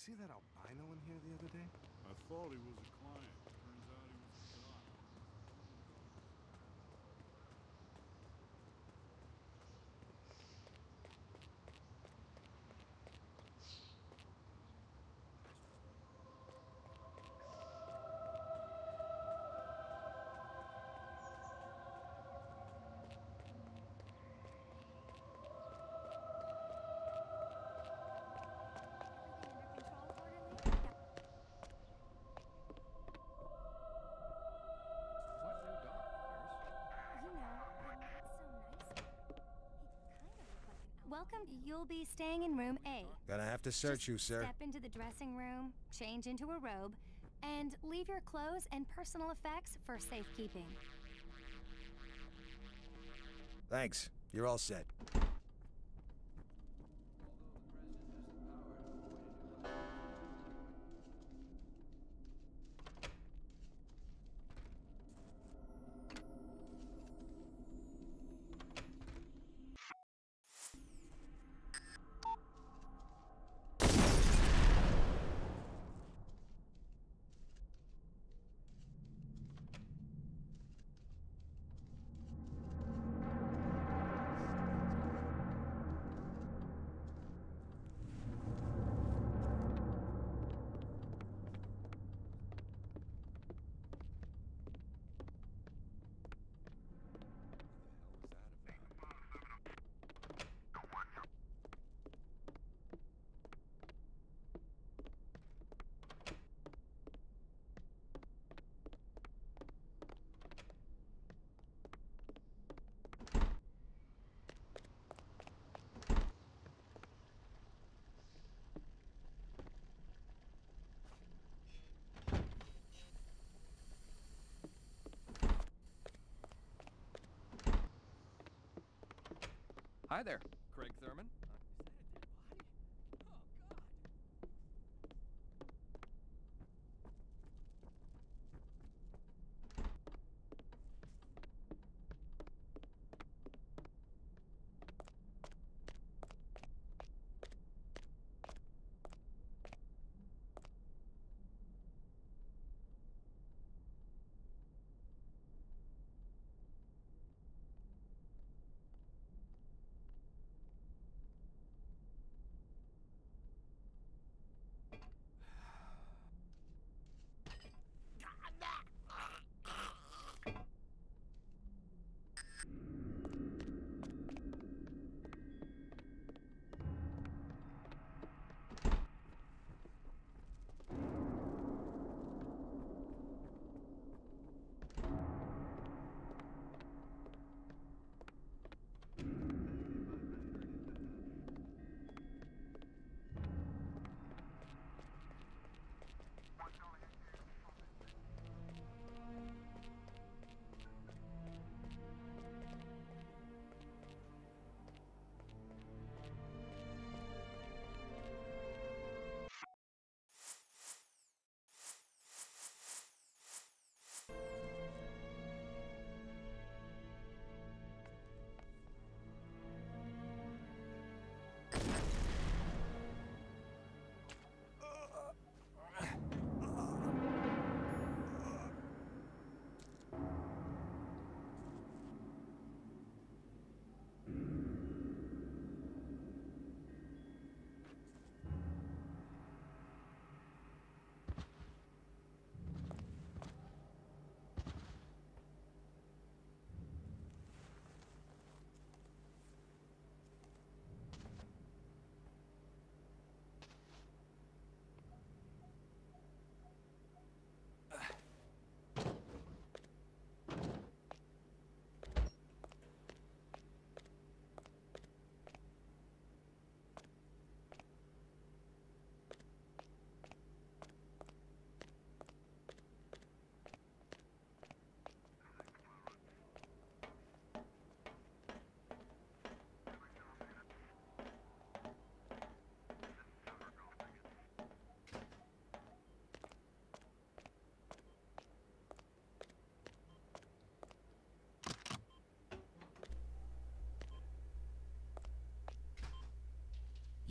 see that albino in here the other day? I thought he was a client. You'll be staying in room A. Gonna have to search Just you, sir. Step into the dressing room, change into a robe, and leave your clothes and personal effects for safekeeping. Thanks. You're all set. Hi there, Craig Thurman.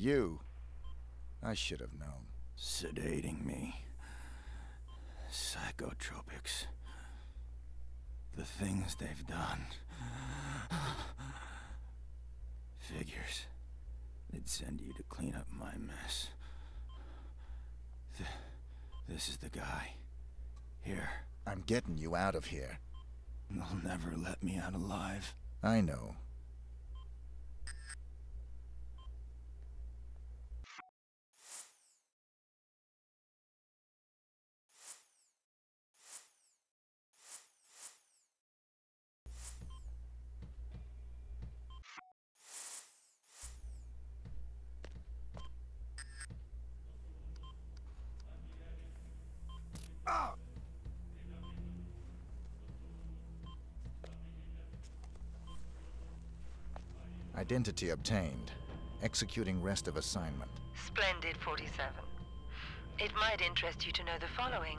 You. I should have known. Sedating me. Psychotropics. The things they've done. Figures. They'd send you to clean up my mess. Th this is the guy. Here. I'm getting you out of here. They'll never let me out alive. I know. Identity obtained. Executing rest of assignment. Splendid, 47. It might interest you to know the following.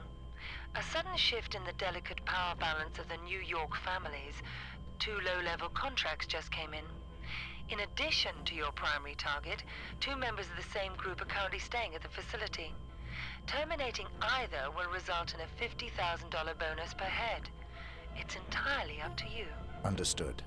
A sudden shift in the delicate power balance of the New York families. Two low-level contracts just came in. In addition to your primary target, two members of the same group are currently staying at the facility. Terminating either will result in a $50,000 bonus per head. It's entirely up to you. Understood.